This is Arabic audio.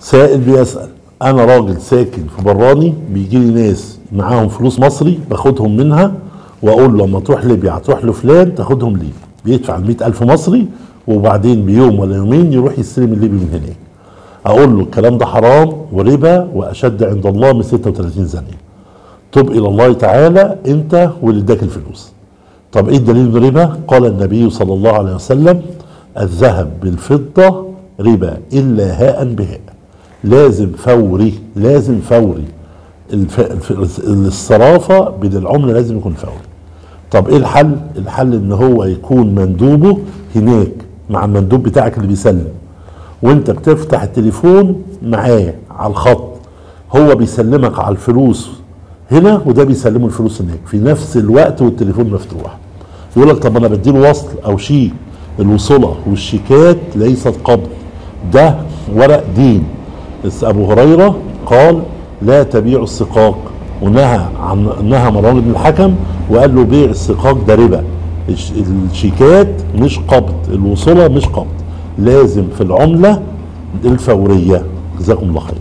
سائل بيسأل أنا راجل ساكن في براني بيجي لي ناس معاهم فلوس مصري باخدهم منها وأقول له لما تروح ليبيا هتروح لفلان تاخدهم ليبيا بيدفع ال ألف مصري وبعدين بيوم ولا يومين يروح يستلم الليبي من هناك. أقول له الكلام ده حرام وربا وأشد عند الله من 36 زانيه تب إلى الله تعالى أنت واللي اداك الفلوس. طب إيه الدليل الربا قال النبي صلى الله عليه وسلم الذهب بالفضة ربا إلا هاء بهاء. لازم فوري لازم فوري. الف... الف... الصرافه بين العملة لازم يكون فوري. طب إيه الحل؟ الحل إن هو يكون مندوبه هناك مع المندوب بتاعك اللي بيسلم. وأنت بتفتح التليفون معاه على الخط. هو بيسلمك على الفلوس هنا وده بيسلمه الفلوس هناك. في نفس الوقت والتليفون مفتوح. يقول لك طب أنا بديله وصل أو شيك الوصله والشيكات ليست قبض. ده ورق دين. أبو هريرة قال لا تبيع السقاق. ونهى عن نهى مروان بن الحكم وقال له بيع السقاق ده ربا. الش- الشيكات مش قبض الوصله مش قبض. لازم في العملة الفورية. جزاكم الله خير.